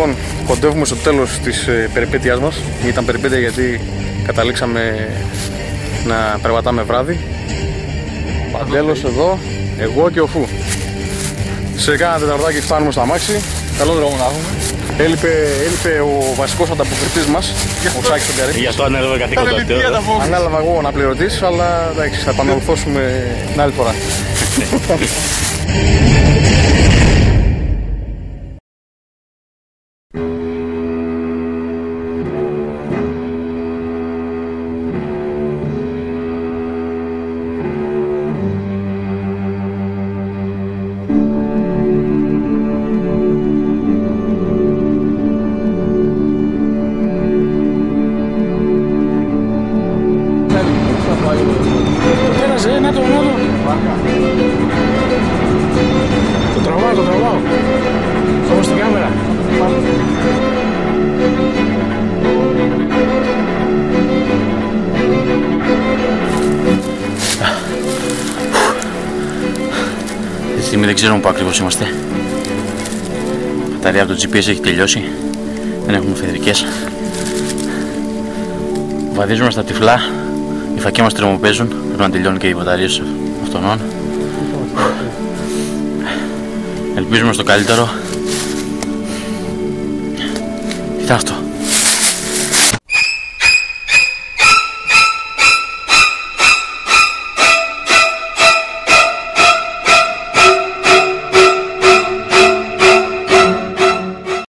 Λοιπόν, κοντεύουμε στο τέλος της ε, περιπέτειάς μας. Ήταν περιπέτεια γιατί καταλήξαμε να περπατάμε βράδυ. Παντέλος εδώ, εγώ και ο Φου. Σε κάνα τεταρτάκι φτάνουμε στο αμάξι. Καλό δρόμο να έχουμε. Έλειπε, έλειπε ο βασικός ανταποκριτής μας, ο Σάκης Φεγγαρή. Γι' αυτό ανέλαβε καθήκοντα τώρα. Ανάλαβα εγώ αναπληρωτής, αλλά εντάξει, θα επανορθώσουμε την άλλη φορά. Το τραβάω, το τραβάω. Όμως στην κάμερα. Αυτή τη στιγμή δεν ξέρουμε που ακριβώς είμαστε. Η μπαταρία από το GPS έχει τελειώσει. Δεν έχουμε φεδρικές. Βαδίζουμε στα τυφλά. Οι φακές μας τρεμοπαίζουν. Πρέπει να τελειώνουν και οι μπαταρίες αυτονών. Ελπίζουμε στο καλύτερο. Κοίτα αυτό.